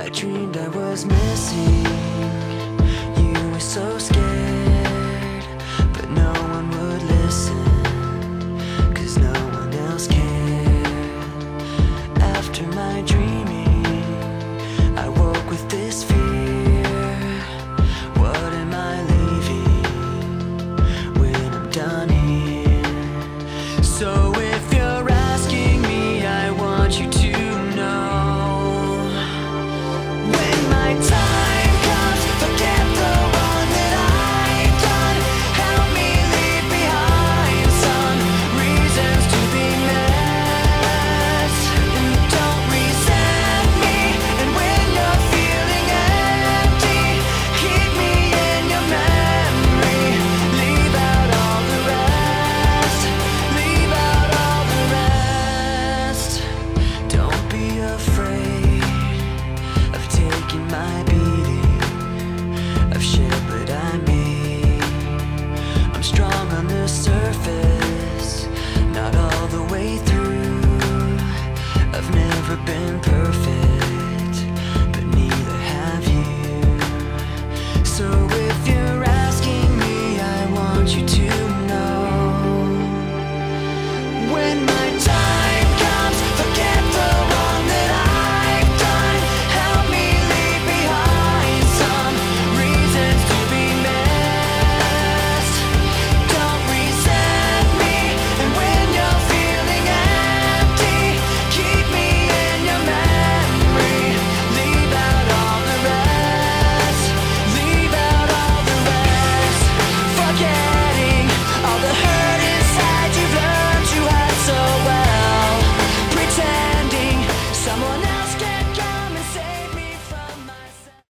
I dreamed I was missing. You were so on the surface, not all the way through. I've never been perfect, but neither have you. So if you're asking me, I want you to.